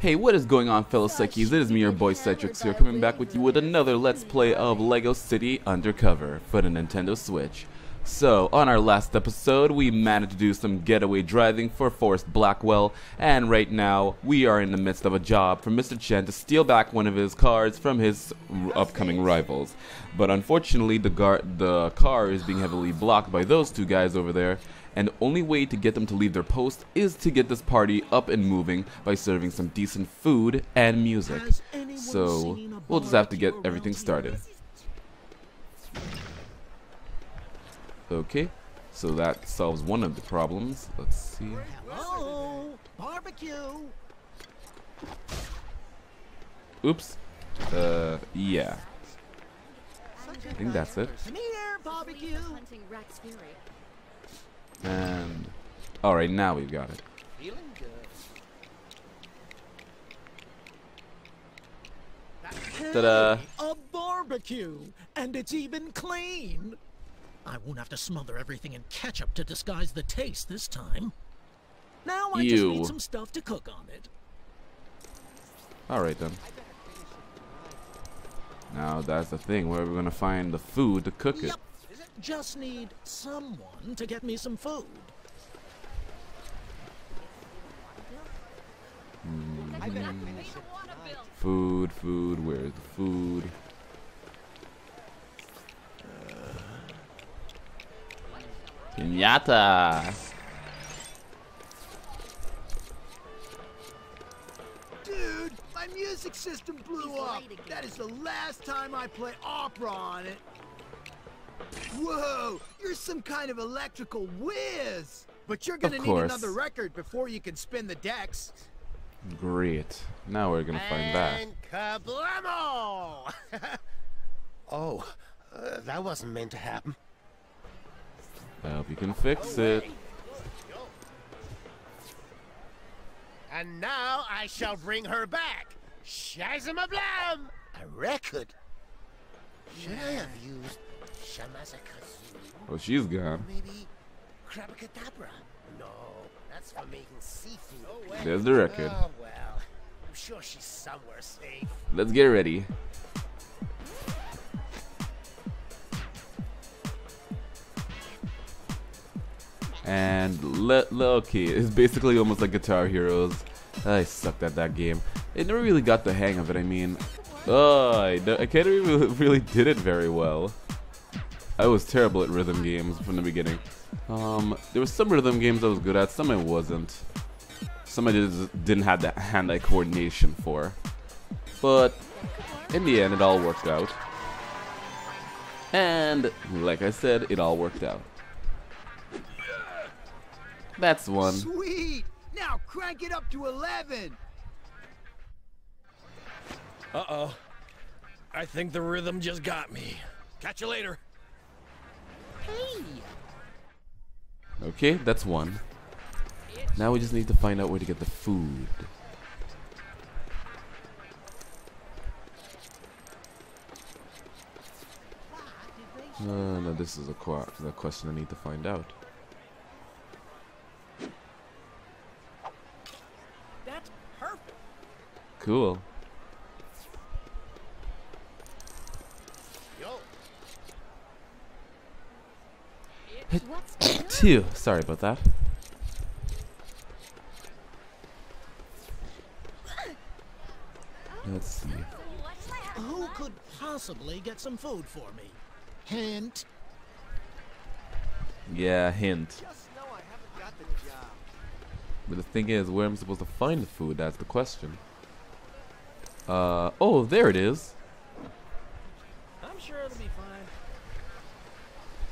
Hey, what is going on, fellow Psyches? It is me, your boy Psytrix here, coming back with you with another Let's Play of LEGO City Undercover for the Nintendo Switch. So, on our last episode, we managed to do some getaway driving for Forrest Blackwell, and right now, we are in the midst of a job for Mr. Chen to steal back one of his cars from his upcoming rivals. But unfortunately, the, the car is being heavily blocked by those two guys over there, and the only way to get them to leave their post is to get this party up and moving by serving some decent food and music. So, we'll just have to get everything started. Okay, so that solves one of the problems. Let's see. Hello, barbecue. Oops. Uh, yeah. I think that's it. Come here, barbecue. And all right, now we've got it. Feeling good. Ta-da! A barbecue, and it's even clean. I won't have to smother everything in ketchup to disguise the taste this time. Now I just need some stuff to cook on it. All right then. Now that's the thing. Where we're we gonna find the food to cook it? Yep. Just need someone to get me some food. Food, food. Where's the food? Pinata. Dude, my music system blew up. That is the last time I play opera on it. Whoa, you're some kind of electrical whiz. But you're gonna need another record before you can spin the decks. Great. Now we're gonna find that. And kablamo! oh, uh, that wasn't meant to happen. I hope you can fix it. And now I shall bring her back. Shazamablam! A record. Should I have used Shamazakazu? Oh, she's gone. Maybe Krabakadabra? No, that's for making seafood. There's the record. Oh, well. I'm sure she's somewhere safe. Let's get ready. And let, le- okay, it's basically almost like Guitar Heroes. I sucked at that game. I never really got the hang of it. I mean, oh, I, d- I can't really, really did it very well. I was terrible at rhythm games from the beginning. Um, there were some rhythm games I was good at, some I wasn't. Some I just didn't have that hand-eye coordination for. But in the end, it all worked out. And like I said, it all worked out. That's one. Sweet! Now crank it up to 11. Uh-oh. I think the rhythm just got me. Catch you later. Hey, Okay, that's one. Now we just need to find out where to get the food. Uh, no, this is a, qu- a question I need to find out. that's perfect. Cool. Two. Sorry about that. Let's see. Who could possibly get some food for me? Hint. Yeah, hint. Just know I haven't got the job. But the thing is, where am I supposed to find the food? That's the question. Uh, oh, there it is. I'm sure it'll be fine.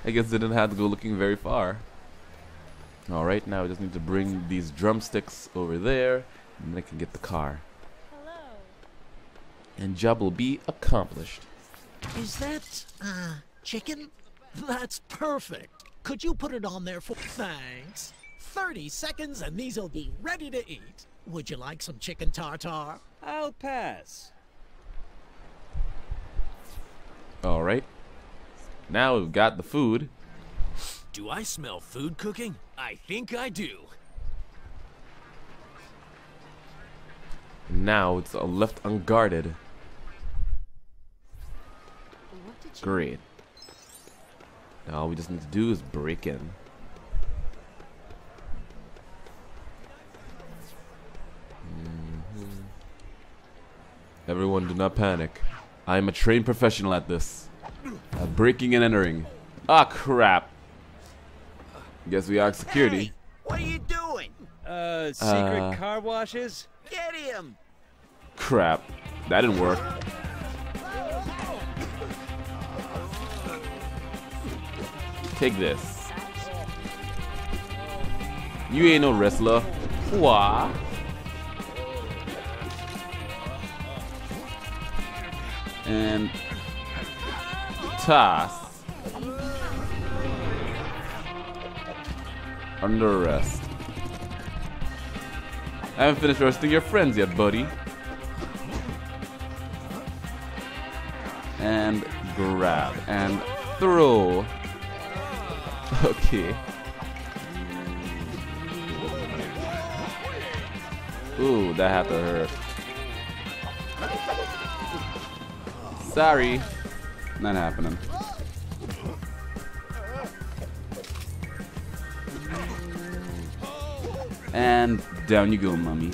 I guess I didn't have to go looking very far. Alright, now I just need to bring these drumsticks over there, and then I can get the car. Hello. And job will be accomplished. Is that, uh, chicken? That's perfect. Could you put it on there for... Thanks. 30 seconds and these'll be ready to eat. Would you like some chicken tartare? I'll pass. Alright. Now we've got the food. Do I smell food cooking? I think I do. Now it's left unguarded. Great. Now all we just need to do is break in. Mhm. Everyone do not panic. I am a trained professional at this. Breaking and entering. Ah, crap. Guess we are security. Hey, what are you doing? Uh, secret Uh. car washes? Get him! Crap. That didn't work. Take this. You ain't no wrestler. Why? And toss. Under arrest. I haven't finished roasting your friends yet, buddy. And grab and throw. Okay. Ooh, that had to hurt. Sorry. Not happening. And down you go, mummy.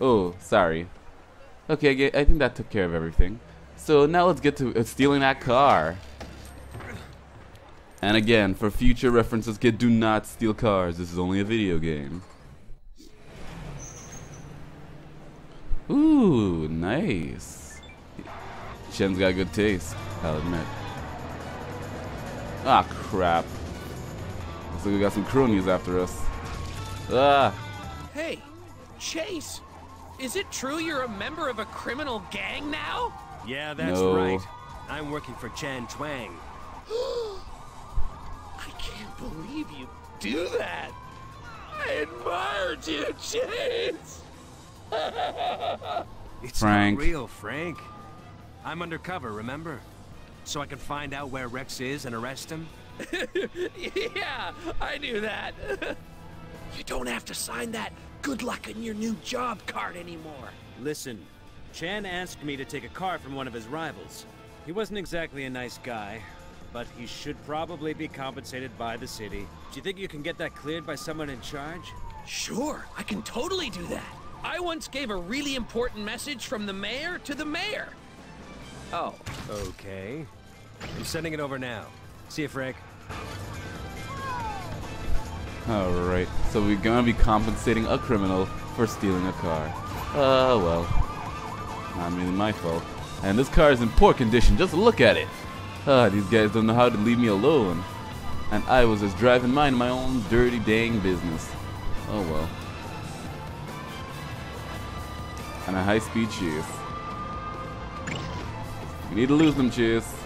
Oh, sorry. Okay, I think that took care of everything. So now let's get to uh, stealing that car. And again, for future references, kid, do not steal cars. This is only a video game. Ooh, nice. Shen's got good taste, I'll admit. Ah, crap. Looks like we got some cronies after us. Ah, Hey, Chase, is it true you're a member of a criminal gang now? Yeah, that's No. right. I'm working for Chan Ching. I can't believe you do that. I admired you, Chase. It's Frank. not real, Frank. I'm undercover, remember? So I can find out where Rex is and arrest him? yeah, I knew that. you don't have to sign that good luck in your new job card anymore. Listen, Chan asked me to take a car from one of his rivals. He wasn't exactly a nice guy, but he should probably be compensated by the city. Do you think you can get that cleared by someone in charge? Sure, I can totally do that. I once gave a really important message from the mayor to the mayor. Oh, Okay. I'm sending it over now. See you, Frank. alright. So we're gonna be compensating a criminal for stealing a car. Oh, well. Not really my fault. And this car is in poor condition. Just look at it. Ah, these guys don't know how to leave me alone. And I was just driving mine my own dirty dang business. Oh well. And a high-speed chase. We need to lose them, Chase.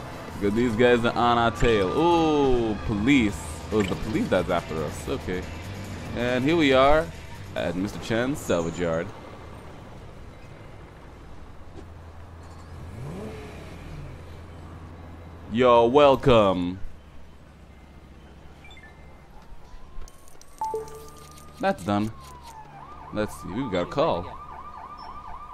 These guys are on our tail. Oh, police. Oh, the police that's after us. Okay. And here we are at Mr. Chen's salvage yard. You're welcome. That's done. Let's see, we've got a call.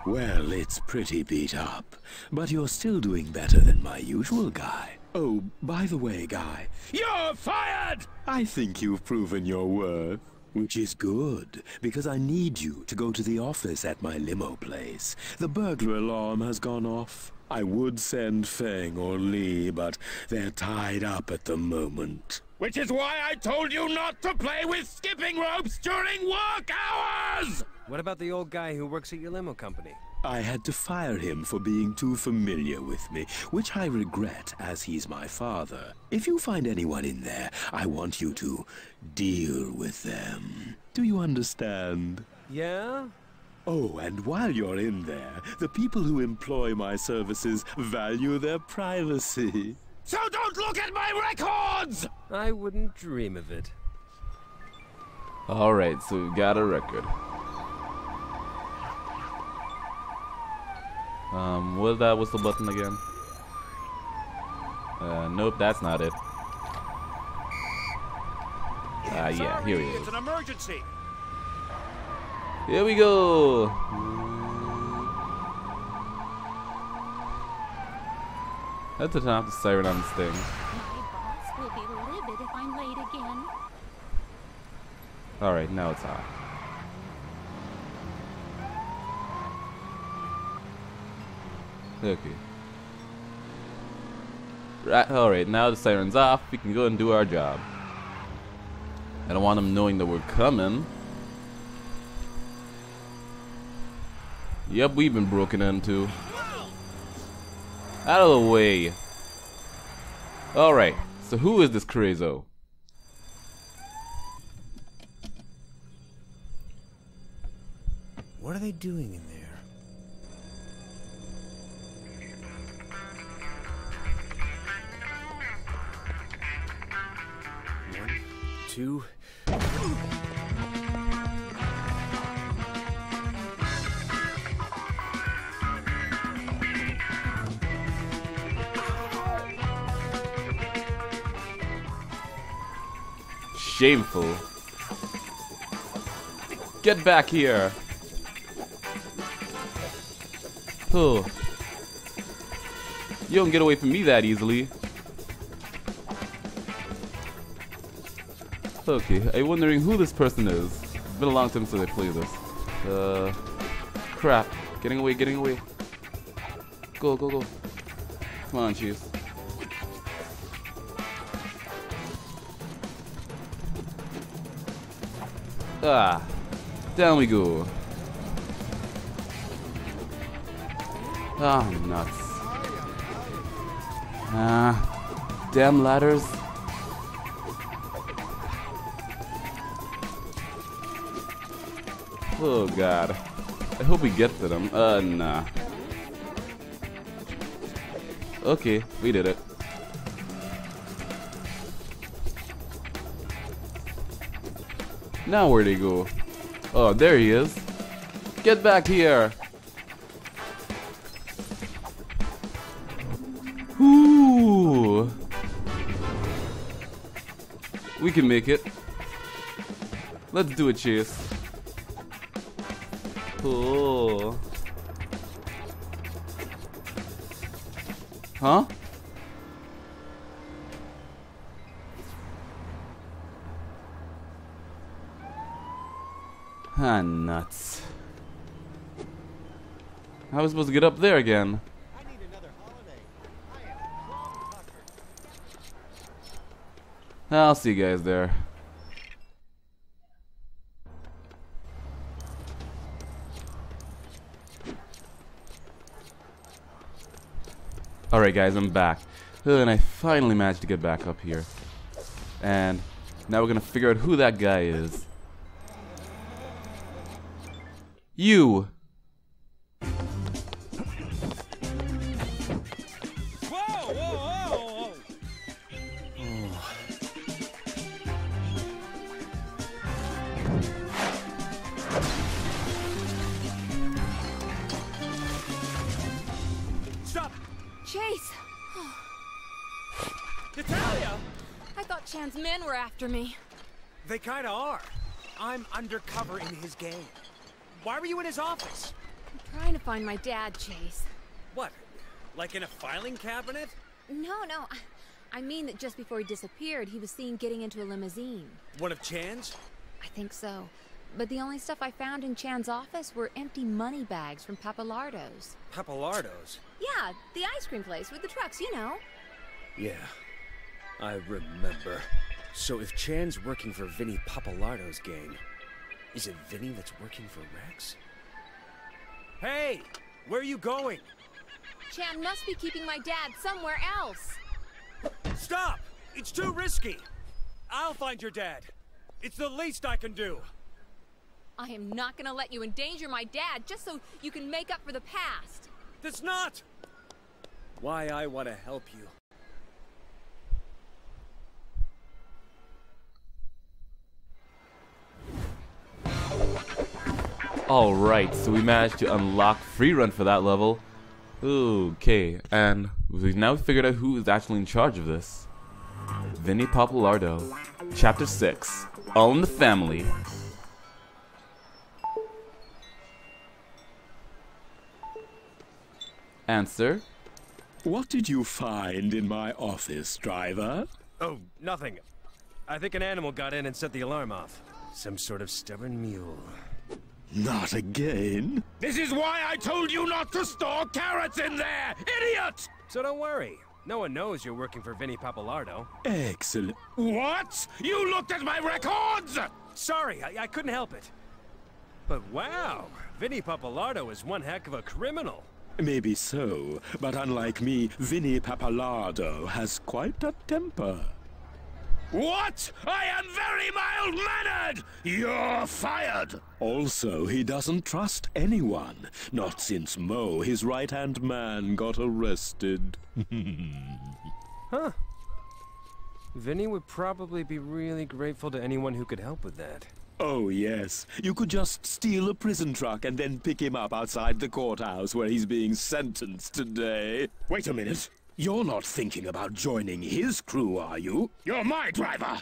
Well, it's pretty beat up, but you're still doing better than my usual guy. Oh, by the way, guy, You're fired! I think you've proven your worth. Which is good, because I need you to go to the office at my limo place. The burglar alarm has gone off. I would send Feng or Lee, but they're tied up at the moment. Which is why I told you not to play with skipping ropes during work hours! What about the old guy who works at your limo company? I had to fire him for being too familiar with me, which I regret as he's my father. If you find anyone in there, I want you to deal with them. Do you understand? Yeah? Oh, and while you're in there, the people who employ my services value their privacy. So don't look at my records! I wouldn't dream of it. Alright, so we've got a record. Um, what that was the button again? Uh, nope, that's not it. Ah, yeah, here he is. It's an emergency. Here we go. That's the time to siren on this thing. Alright, now it's on. Okay. Right, alright, now the siren's off, we can go and do our job. I don't want them knowing that we're coming. Yep, we've been broken into. Out of the way. Alright, so who is this Crazo? What are they doing in there? One, two. Shameful. Get back here. Oh. You don't get away from me that easily. Okay, I'm wondering who this person is. It's been a long time since I played this. Uh, crap. Getting away, getting away. Go, go, go. Come on, Chiefs. Ah, down we go. Ah, nuts. Ah, damn ladders. Oh god. I hope we get to them. Uh, nah. Okay, we did it. Now where'd he go? Oh, there he is. Get back here. Ooh. We can make it. Let's do it, Chase. Oh. Huh? Ah, nuts. How was I supposed to get up there again? I'll see you guys there. Alright guys, I'm back. And I finally managed to get back up here. And now we're gonna figure out who that guy is. You! Chase! Natalia! I thought Chan's men were after me. They kinda are. I'm undercover in his gang. Why were you in his office? I'm trying to find my dad, Chase. What? Like in a filing cabinet? No, no. I- mean that just before he disappeared, he was seen getting into a limousine. One of Chan's? I think so. But the only stuff I found in Chan's office were empty money bags from Pappalardo's. Pappalardo's? Yeah, the ice cream place with the trucks, you know. Yeah, I remember. So if Chan's working for Vinnie Pappalardo's gang, is it Vinny that's working for Rex? Hey! Where are you going? Chan must be keeping my dad somewhere else. Stop! It's too risky! I'll find your dad. It's the least I can do. I am not gonna let you endanger my dad just so you can make up for the past. That's not why I want to help you. Alright, so we managed to unlock free run for that level. Okay, and we've now figured out who is actually in charge of this. Vinny Pappalardo. Chapter 6 All in the Family. Answer. What did you find in my office, driver? Oh, nothing. I think an animal got in and set the alarm off. Some sort of stubborn mule. Not again. This is why I told you not to store carrots in there, idiot! So don't worry. No one knows you're working for Vinny Pappalardo. Excellent. What? You looked at my records! Sorry, I, I couldn't help it. But wow, Vinny Pappalardo is one heck of a criminal. Maybe so, but unlike me, Vinny Pappalardo has quite a temper. What? I am very mild-mannered! You're fired! Also, he doesn't trust anyone. Not since Mo, his right-hand man, got arrested. Huh. Vinny would probably be really grateful to anyone who could help with that. Oh, yes. You could just steal a prison truck and then pick him up outside the courthouse where he's being sentenced today. Wait a minute. You're not thinking about joining his crew, are you? You're my driver!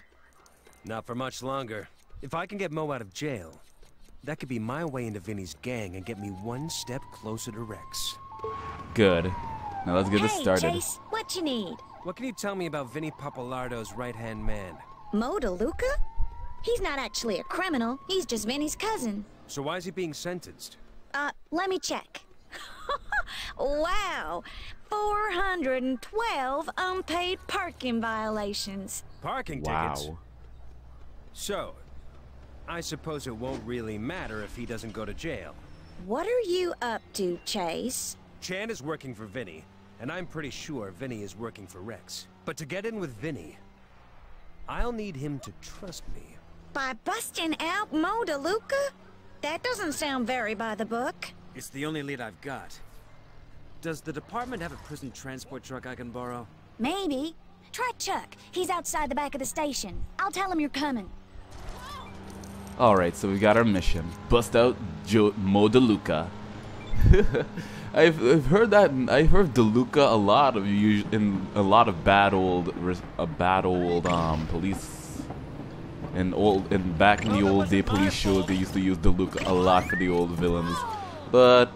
Not for much longer. If I can get Mo out of jail, that could be my way into Vinny's gang and get me one step closer to Rex. Good. Now let's get hey, this started. Chase, what you need? What can you tell me about Vinny Pappalardo's right-hand man? Mo DeLuca? He's not actually a criminal. He's just Vinny's cousin. So why is he being sentenced? Uh, let me check. Wow! 412 unpaid parking violations. Parking Wow. tickets? So, I suppose it won't really matter if he doesn't go to jail. What are you up to, Chase? Chan is working for Vinny, and I'm pretty sure Vinny is working for Rex. But to get in with Vinny, I'll need him to trust me. By busting out Mo DeLuca? That doesn't sound very by the book. It's the only lead I've got. Does the department have a prison transport truck I can borrow? Maybe. Try Chuck. He's outside the back of the station. I'll tell him you're coming. Alright, so we got our mission. Bust out jo- Mo DeLuca. I've, I've heard that I've heard DeLuca a lot of us- in a lot of bad old res- uh, bad old um police and old and back in the old day police shows they used to use DeLuca a lot for the old villains. But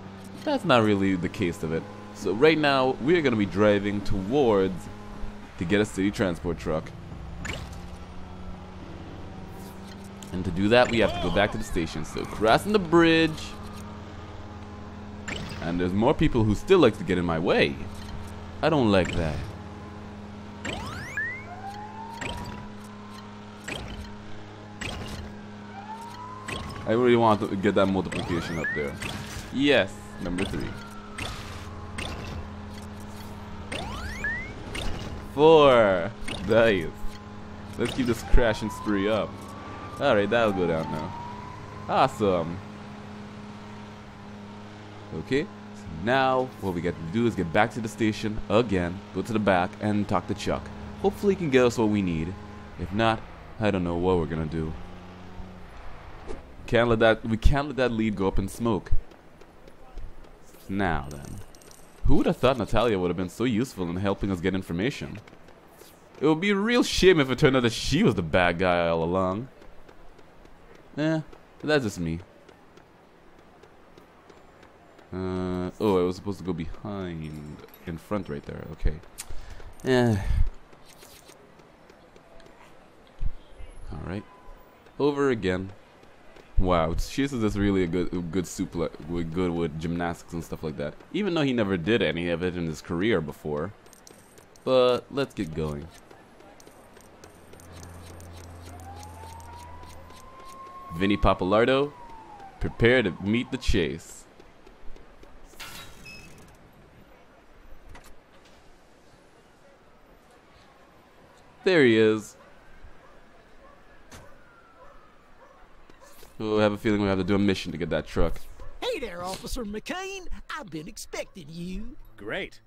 that's not really the case of it. So right now we're gonna be driving towards to get a city transport truck. And to do that, we have to go back to the station. So crossing the bridge. And there's more people who still like to get in my way. I don't like that. I really want to get that multiplication up there. Yes, number three. Four. Nice. Let's keep this crashing spree up. Alright, that'll go down now. Awesome. Okay, now what we got to do is get back to the station again, go to the back, and talk to Chuck. Hopefully he can get us what we need. If not, I don't know what we're gonna do. Can't let that we can't let that lead go up in smoke. Now then. Who would have thought Natalia would have been so useful in helping us get information? It would be a real shame if it turned out that she was the bad guy all along. Eh, that's just me. Uh, oh, I was supposed to go behind, in front right there. Okay. Eh. Alright. Over again. Wow, Chase is really a good, good with good with gymnastics and stuff like that. Even though he never did any of it in his career before. But let's get going. Vinny Pappalardo, prepare to meet the chase. There he is. Oh, I have a feeling we have to do a mission to get that truck. Hey there, Officer McCain. I've been expecting you. Great.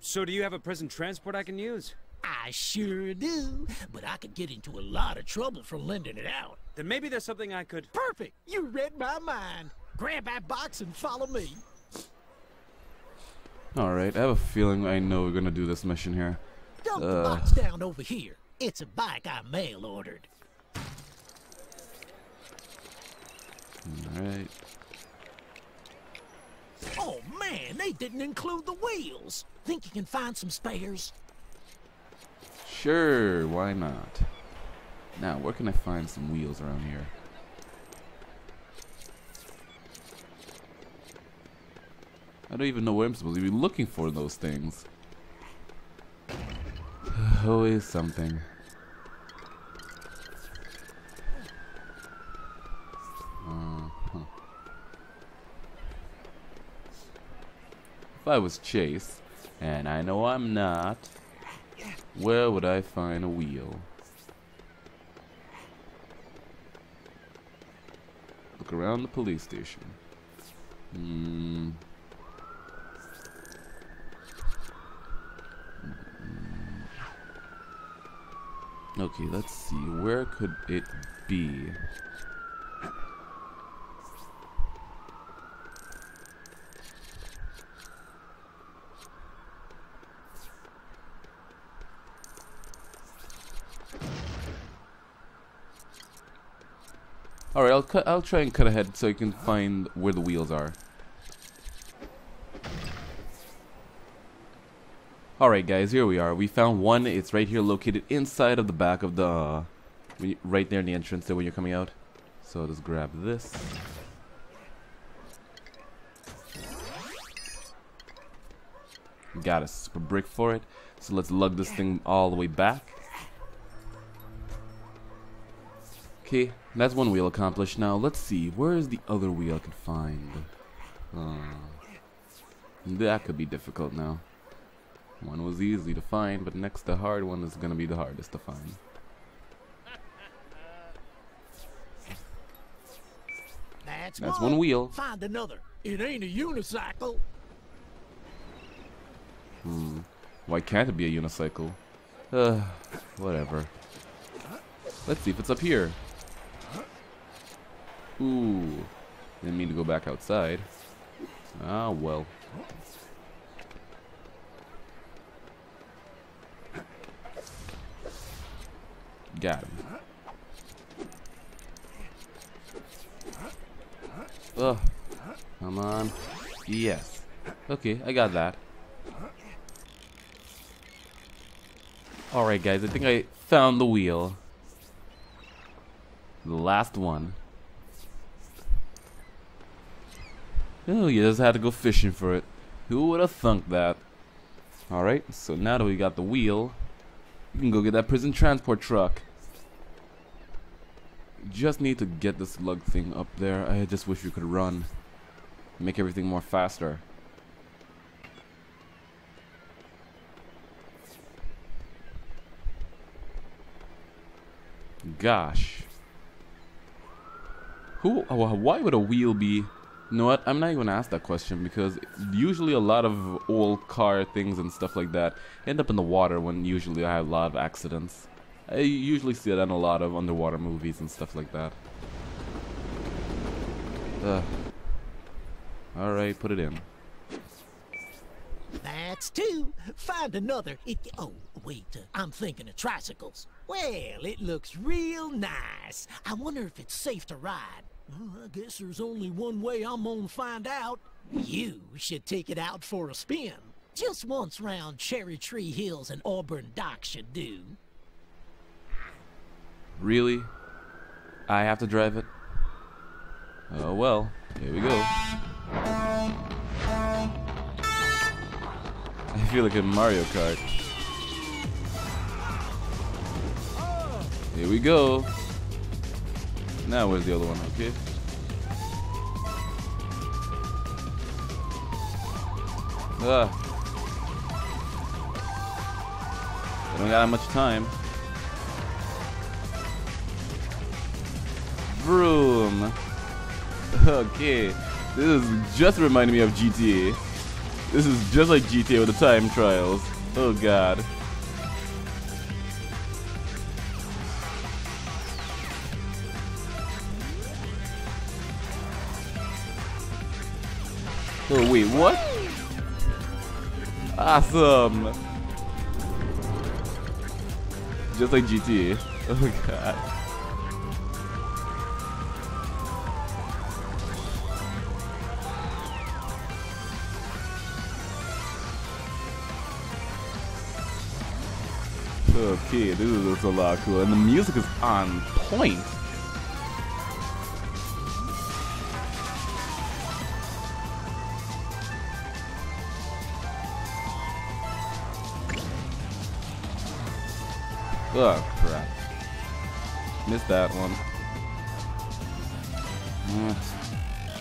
So do you have a prison transport I can use? I sure do, but I could get into a lot of trouble for lending it out. Then maybe there's something I could... Perfect. You read my mind. Grab that box and follow me. Alright, I have a feeling I know we're gonna do this mission here. Dump the Uh, box down over here. It's a bike I mail ordered. Alright. Oh man, they didn't include the wheels. Think you can find some spares? Sure, why not? Now, where can I find some wheels around here? I don't even know where I'm supposed to be looking for those things. Always something. I was Chase, and I know I'm not, where would I find a wheel? Look around the police station. Hmm. Okay, let's see. Where could it be? Cut. I'll try and cut ahead so you can find where the wheels are. All right, guys, here we are. We found one. It's right here, located inside of the back of the, uh, right there in the entrance there when you're coming out. So just grab this. Got a super brick for it. So let's lug this thing all the way back. Okay, that's one wheel accomplished. Now, let's see. Where is the other wheel I can find? Uh, that could be difficult now. One was easy to find, but next the hard one is going to be the hardest to find. That's, That's one wheel. Find another. It ain't a unicycle. Hmm. Why can't it be a unicycle? Uh, whatever. Let's see if it's up here. Ooh. Didn't mean to go back outside. Ah, well. Got him. Ugh. Come on. Yes. Okay, I got that. Alright guys, I think I found the wheel. The last one. Oh, you just had to go fishing for it. Who would have thunk that? Alright, so now that we got the wheel, we can go get that prison transport truck. Just need to get this lug thing up there. I just wish we could run. Make everything more faster. Gosh. Who? Why would a wheel be? You know what? I'm not even gonna ask that question because usually a lot of old car things and stuff like that end up in the water when usually I have a lot of accidents. I usually see that in a lot of underwater movies and stuff like that. Alright, put it in. That's two. Find another. It, oh, wait. Uh, I'm thinking of tricycles. Well, it looks real nice. I wonder if it's safe to ride. Well, I guess there's only one way I'm gonna find out. You should take it out for a spin. Just once round Cherry Tree Hills and Auburn Dock should do. Really? I have to drive it? Oh well, here we go. I feel like a Mario Kart. Here we go. Now where's the other one? Okay. Ugh. I don't got that much time. Vroom. Okay. This is just reminding me of GTA. This is just like GTA with the time trials. Oh god. Oh, wait, what? Awesome! Just like GTA. Oh god. Okay, this is a lot cool. And the music is on point. Oh crap! Missed that one.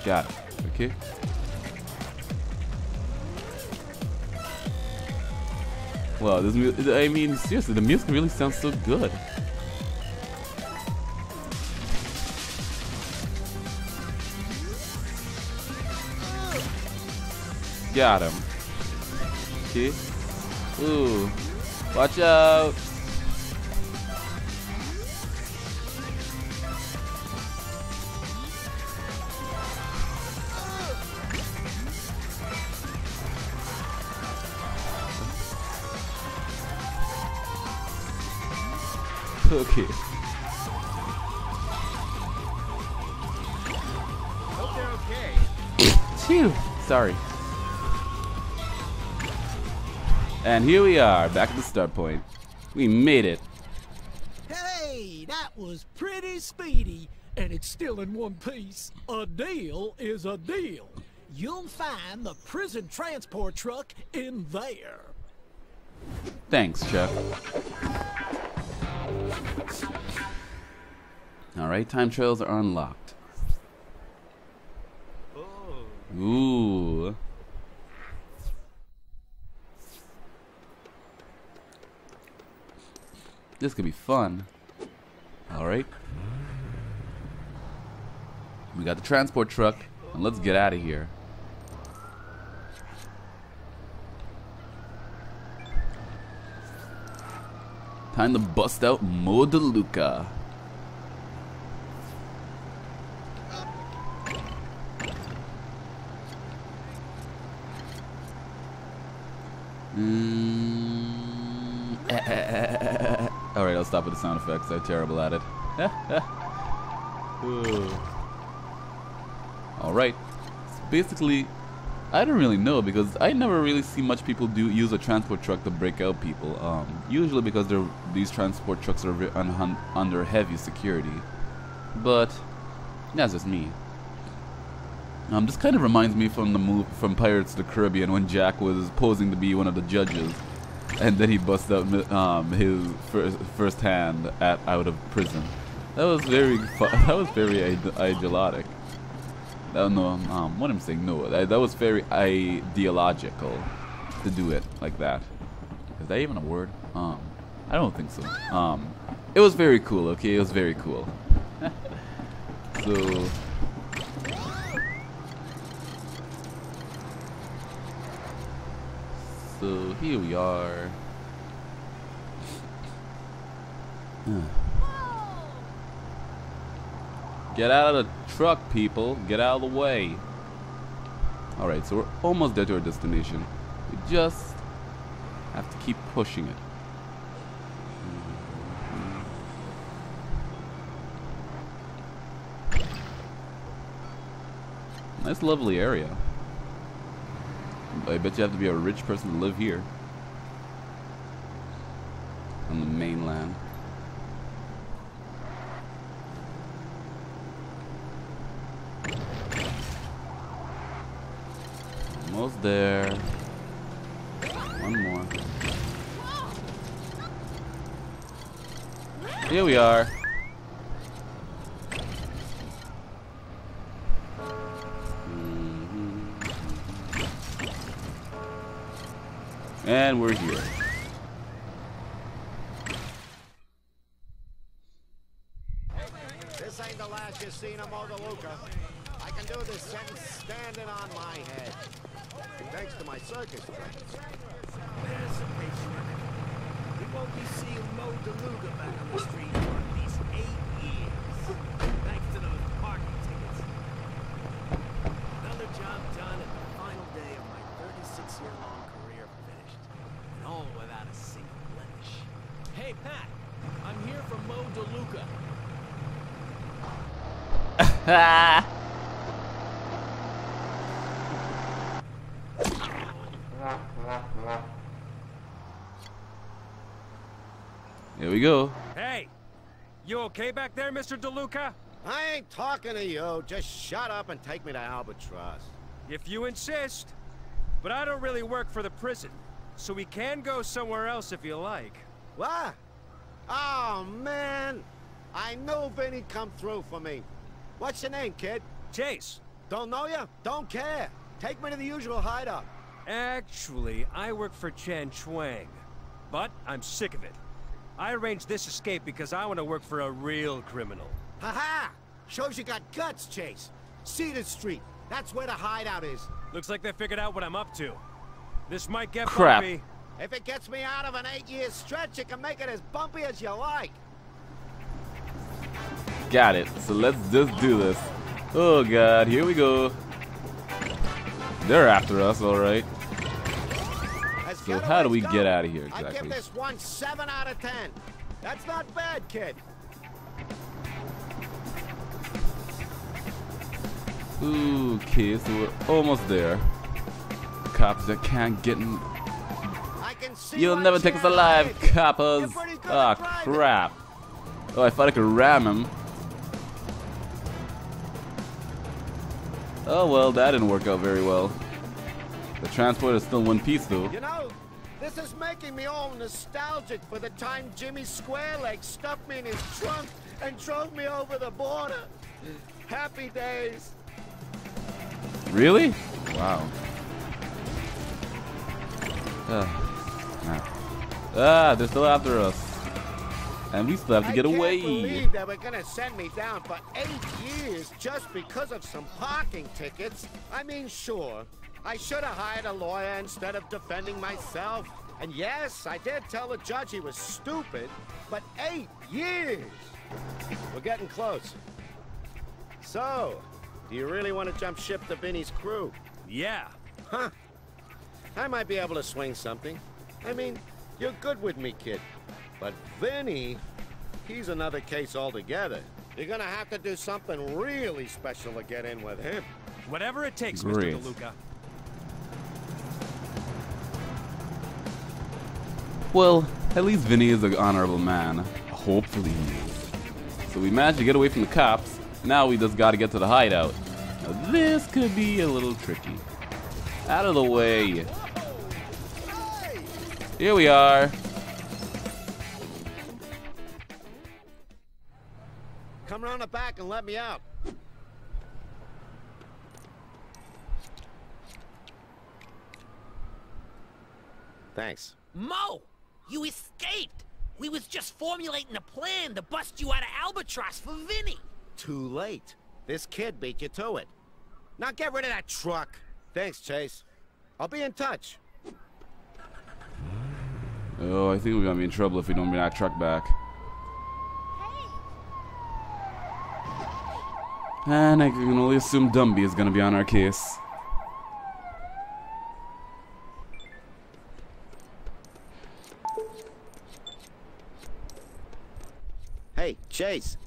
Got it. Okay. Wow, this mu- I mean, seriously, the music really sounds so good. Got him. Okay. Ooh. Watch out. And here we are, back at the start point. We made it. Hey, that was pretty speedy, and it's still in one piece. A deal is a deal. You'll find the prison transport truck in there. Thanks, Chuck. Alright, time trails are unlocked. Ooh. This could be fun. Alright. We got the transport truck, and let's get out of here. Time to bust out Mo DeLuca. Mm. Alright, I'll stop with the sound effects. I'm terrible at it. Alright. Basically, I don't really know because I never really see much people do use a transport truck to break out people. Um, usually because these transport trucks are un- under heavy security. But that's just me. Um, this kind of reminds me from the move from Pirates of the Caribbean when Jack was posing to be one of the judges, and then he busts out um, his first first hand at out of prison. That was very that was very ide- ideologic. Uh, no, um, what I'm saying, no, that, that was very ideological to do it like that. Is that even a word? Um, I don't think so. Um, it was very cool. Okay, it was very cool. so. So here we are. Get out of the truck, people. Get out of the way. Alright, so we're almost there to our destination. We just have to keep pushing it. Nice lovely area. I bet you have to be a rich person to live here. On the mainland. Almost there. One more. Here we are. And we're here. This ain't the last you've seen of Mo DeLuca. I can do this sentence standing on my head. Thanks to my circus friends. We won't be seeing Mo DeLuca back on the street for at least eight years. Thanks to those parking tickets. Another job done and the final day of my 36-year-long career finished. And all without a single blemish. Hey, Pat. I'm here for Mo DeLuca. Here we go. Hey, you okay back there, Mr. DeLuca? I ain't talking to you. Just shut up and take me to Albatross. If you insist. But I don't really work for the prison, so we can go somewhere else if you like. What? Oh, man. I knew Vinny'd come through for me. What's your name, kid? Chase. Don't know you? Don't care. Take me to the usual hideout. Actually, I work for Chan Ching. But I'm sick of it. I arranged this escape because I want to work for a real criminal. Ha-ha! Shows you got guts, Chase. Cedar Street. That's where the hideout is. Looks like they figured out what I'm up to. This might get Crap. bumpy. If it gets me out of an eight-year stretch, you can make it as bumpy as you like. Got it. So let's just do this. Oh god, here we go. They're after us, alright. So how do we getaways get out of here I give this one seven out of ten. That's not bad, kid. Okay, so we're almost there. Cops that can't get in. I can see You'll never take us alive, coppers! You're pretty good Ah, at crap. Oh, I thought I could ram him. Oh well, that didn't work out very well. The transport is still one piece though. You know, this is making me all nostalgic for the time Jimmy Squarelegs stuffed me in his trunk and drove me over the border. Happy days. Really? Wow. Ah, ah. Ah, they're still after us. And we still have to get I get can't away. believe they were gonna send me down for eight years just because of some parking tickets. I mean, sure, I should have hired a lawyer instead of defending myself. And yes, I did tell the judge he was stupid, but eight years! We're getting close. So, do you really want to jump ship to Vinny's crew? Yeah. Huh. I might be able to swing something. I mean, you're good with me, kid. But Vinny, he's another case altogether. You're gonna have to do something really special to get in with him. Whatever it takes, Great. Mr. DeLuca. Well, at least Vinny is an honorable man. Hopefully he is. So we managed to get away from the cops. Now we just gotta get to the hideout. Now this could be a little tricky. Out of the way. Here we are. Come around the back and let me out. Thanks. Mo, you escaped. We was just formulating a plan to bust you out of Albatross for Vinny. Too late. This kid beat you to it. Now get rid of that truck. Thanks, Chase. I'll be in touch. Oh, I think we're gonna be in trouble if we don't bring that truck back. And I can only assume Dunby is gonna be on our case. Hey, Chase.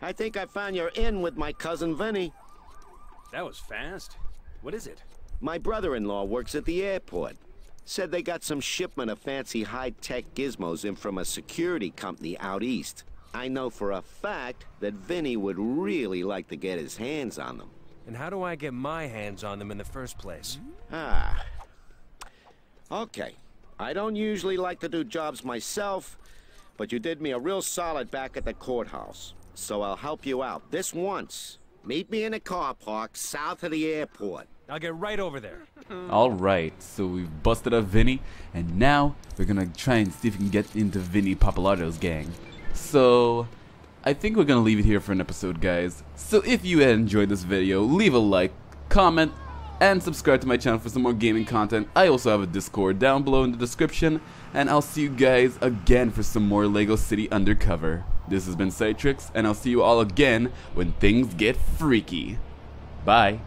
I think I found your in with my cousin Vinny. That was fast. What is it? My brother-in-law works at the airport. Said they got some shipment of fancy high-tech gizmos in from a security company out east. I know for a fact that Vinny would really like to get his hands on them. And how do I get my hands on them in the first place? Ah. Okay. I don't usually like to do jobs myself, but you did me a real solid back at the courthouse. So I'll help you out. This once. Meet me in a car park south of the airport. I'll get right over there. Alright, so we've busted up Vinny, and now we're gonna try and see if we can get into Vinny Pappalardo's gang. So, I think we're gonna leave it here for an episode, guys. So if you enjoyed this video, leave a like, comment, and subscribe to my channel for some more gaming content. I also have a Discord down below in the description, and I'll see you guys again for some more LEGO City Undercover. This has been Psytrix, and I'll see you all again when things get freaky. Bye.